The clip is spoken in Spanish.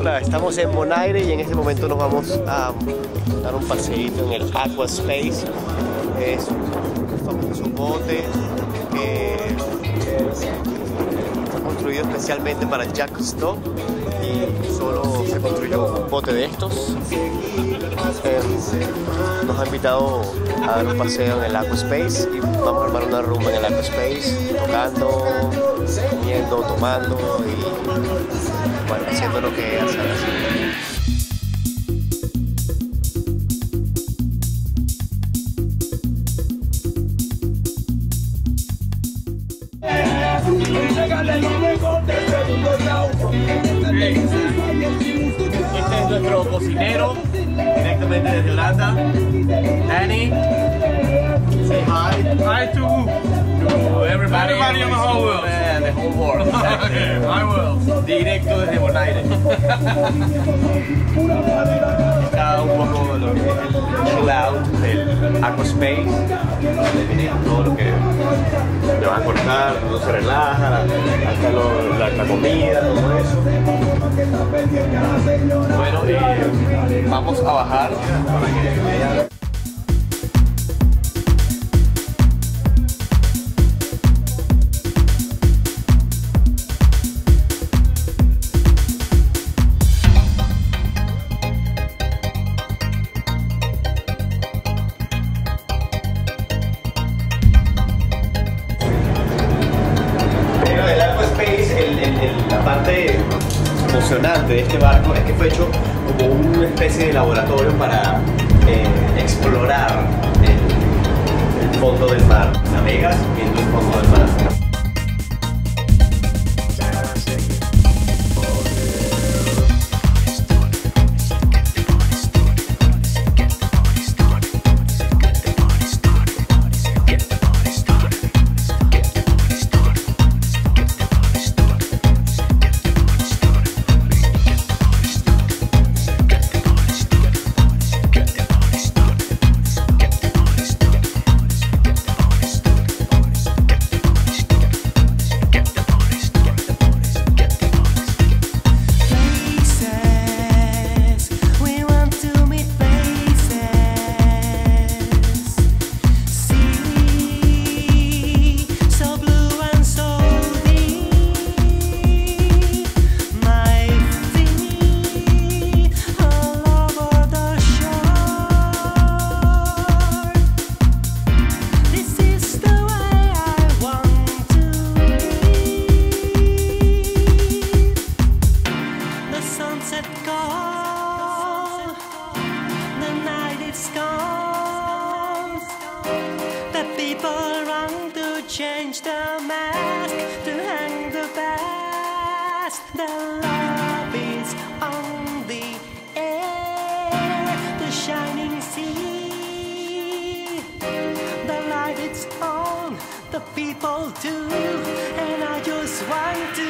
Hola, estamos en Bonaire y en este momento nos vamos a dar un paseíto en el Aqua Space. Es un famoso bote que fue construido especialmente para Jack Stop y solo se construyó un bote de estos. Eh, nos ha invitado a dar un paseo en el Aqua Space y vamos a armar una rumba en el Aqua Space, tocando, comiendo, tomando y haciendo lo que hace es nuestro cocinero, directamente desde Holanda. Danny, say hi. Hi to who? To everybody, Everybody on the whole world. Yeah, the whole world. exactly. I will. Directo desde Bonaire. Está un poco lo que es el chill out del Aquaspace, todo lo que le van a cortar, todo se relaja, hasta la comida, todo eso. Bueno, eh, vamos a bajar para que de este barco. Es que fue hecho como una especie de laboratorio para eh, explorar change the mask, to hang the past. The love is on the air, the shining sea. The light is on, the people too, and I just want to